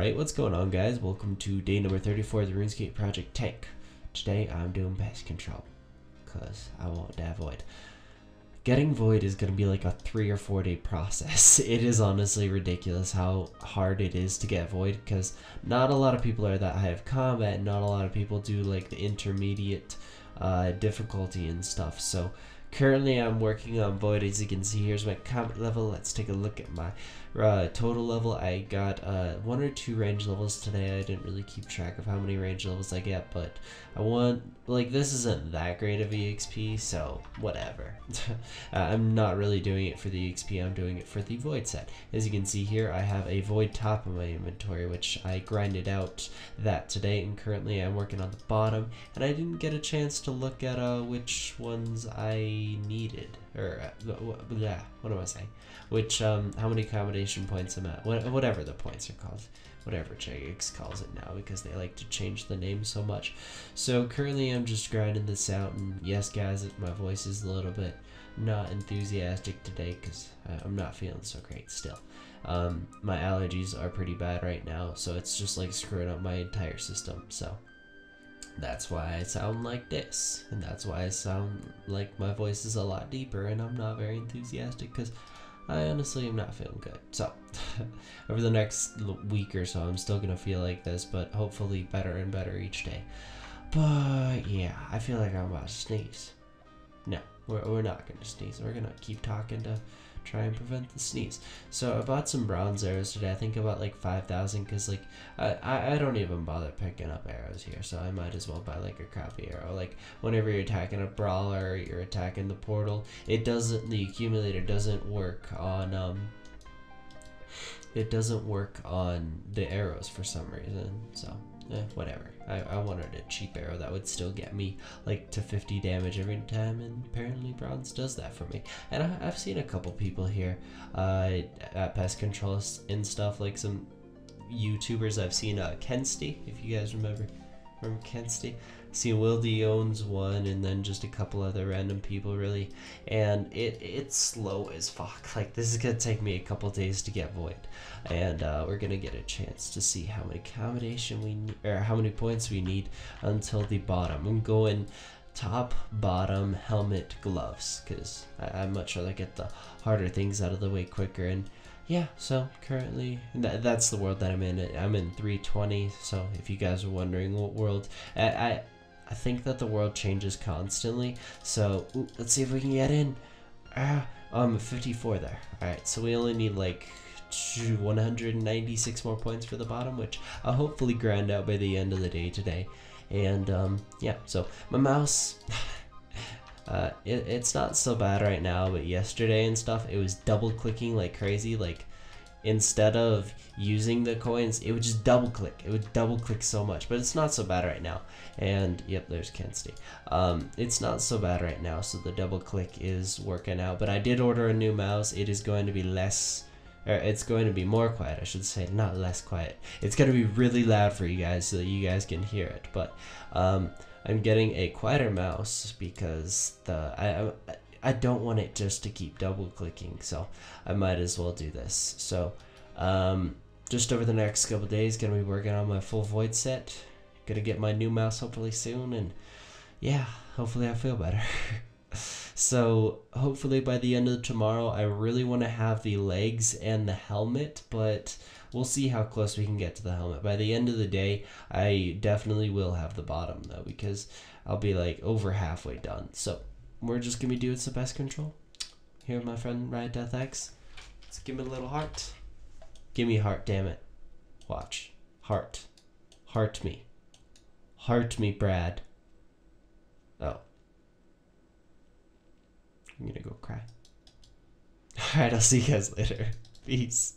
Alright, what's going on guys? Welcome to day number 34 of the RuneScape Project Tank. Today I'm doing pest control, because I want to avoid. Getting void is going to be like a three or four day process. It is honestly ridiculous how hard it is to get void, because not a lot of people are that high of combat, not a lot of people do like the intermediate uh, difficulty and stuff, so currently I'm working on void as you can see. Here's my combat level. Let's take a look at my uh, total level. I got uh, one or two range levels today. I didn't really keep track of how many range levels I get but I want like this isn't that great of EXP so whatever. Uh, I'm not really doing it for the EXP I'm doing it for the void set. As you can see here I have a void top in my inventory which I grinded out that today and currently I'm working on the bottom. And I didn't get a chance to look at uh, which ones I needed or uh, yeah what am I saying which um, how many combination points I'm at whatever the points are called whatever Jagex calls it now because they like to change the name so much. So currently I'm just grinding this out and yes guys my voice is a little bit not enthusiastic today because I'm not feeling so great still. Um, my allergies are pretty bad right now so it's just like screwing up my entire system so that's why I sound like this and that's why I sound like my voice is a lot deeper and I'm not very enthusiastic because I honestly am not feeling good. So, over the next week or so, I'm still gonna feel like this, but hopefully better and better each day. But yeah, I feel like I'm about to sneeze. No, we're, we're not gonna sneeze. We're gonna keep talking to try and prevent the sneeze. So I bought some bronze arrows today. I think about like 5,000 because like I, I, I don't even bother picking up arrows here. So I might as well buy like a crappy arrow. Like whenever you're attacking a brawler, you're attacking the portal, it doesn't, the accumulator doesn't work on, um, it doesn't work on the arrows for some reason. So eh, whatever. I, I wanted a cheap arrow that would still get me like to 50 damage every time, and apparently bronze does that for me. And I, have seen a couple people here uh, at Pest Control and stuff, like some YouTubers. I've seen uh, Kensty, if you guys remember. Remember Kensty? See, Wildy owns one, and then just a couple other random people, really. And it it's slow as fuck. Like this is gonna take me a couple days to get void, and uh, we're gonna get a chance to see how many combination we need, or how many points we need until the bottom. I'm going top, bottom, helmet, gloves, because I, would much rather get the harder things out of the way quicker. And yeah, so currently that, that's the world that I'm in. I'm in 320. So if you guys are wondering what world, I, I I think that the world changes constantly. So ooh, let's see if we can get in. Ah, I'm um, 54 there. Alright, so we only need like 196 more points for the bottom, which I'll hopefully grind out by the end of the day today. And um, yeah, so my mouse, uh, it, it's not so bad right now, but yesterday and stuff, it was double clicking like crazy. Like instead of using the coins, it would just double click. It would double click so much, but it's not so bad right now. And yep, there's Kensty. Um, it's not so bad right now, so the double click is working out. But I did order a new mouse. It is going to be less, or it's going to be more quiet, I should say, not less quiet. It's going to be really loud for you guys so that you guys can hear it. But um, I'm getting a quieter mouse because the I, I don't want it just to keep double clicking, so I might as well do this. So, um, just over the next couple days, gonna be working on my full void set. Gonna get my new mouse hopefully soon, and yeah, hopefully I feel better. so hopefully by the end of tomorrow, I really want to have the legs and the helmet, but we'll see how close we can get to the helmet. By the end of the day, I definitely will have the bottom though, because I'll be like over halfway done. So we're just gonna be doing some pest control. Here, my friend Riot Death X. Let's give me a little heart. Give me heart, damn it. Watch. Heart. Heart me. Heart me, Brad. Oh. I'm gonna go cry. Alright, I'll see you guys later. Peace.